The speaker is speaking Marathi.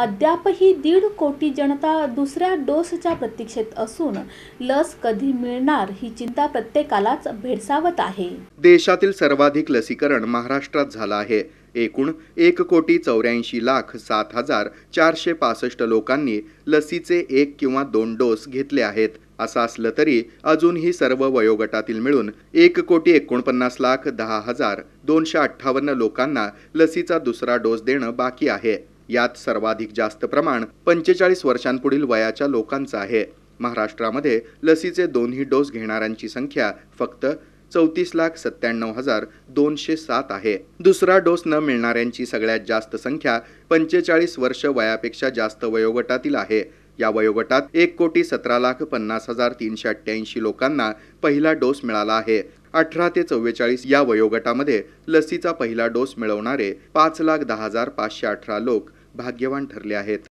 अद्यापही दीड कोटी जनता दुसऱ्या डोसच्या प्रतीक्षेत असून लस कधी मिळणार ही चिंता प्रत्येकालाच भेडसावत आहे. देशातील सर्वाधिक लसीकरण महाराष्ट्रात झालं आहे. एकूण एक कोटी चौऱ्याऐंशी लाख सात हजार चारशे पासष्ट लोकांनी लसीचे एक किंवा दोन डोस घेतले आहेत. असं असलं तरी अजूनही सर्व वयोगटातील मिळून एक कोटी एकोणपन्नास लाख दहा हजार दोनशे अठ्ठावन्न लोकांना लसीचा दुसरा डोस देणं बाकी आहे. यात सर्वाधिक जास्त प्रमाण पंचेचाळीस वर्षांपुढील वयाच्या लोकांचं आहे. महाराष्ट्रामध्ये लसीचे दोन्ही डोस घेणाऱ्यांची संख्या फक्त चौतीस लाख सत्त्याण्णव हजार दोनशे सात आहे. दुसरा डोस न मिळणाऱ्यांची सगळ्यात जास्त संख्या पंचेचाळीस वर्ष वयापेक्षा जास्त वयोगटातील आहे. या वयोगटात एक कोटी सतरा लाख पन्नास हजार तीनशे अठ्ठ्याऐंशी लोकांना पहिला डोस मिळाला आहे. अठरा ते चव्वेचाळीस या वयोगटामध्ये लसीचा पहिला डोस मिळवणारे पाच लाख दहा हजार पाचशे अठरा लोक भाग्यवान ठरले आहेत.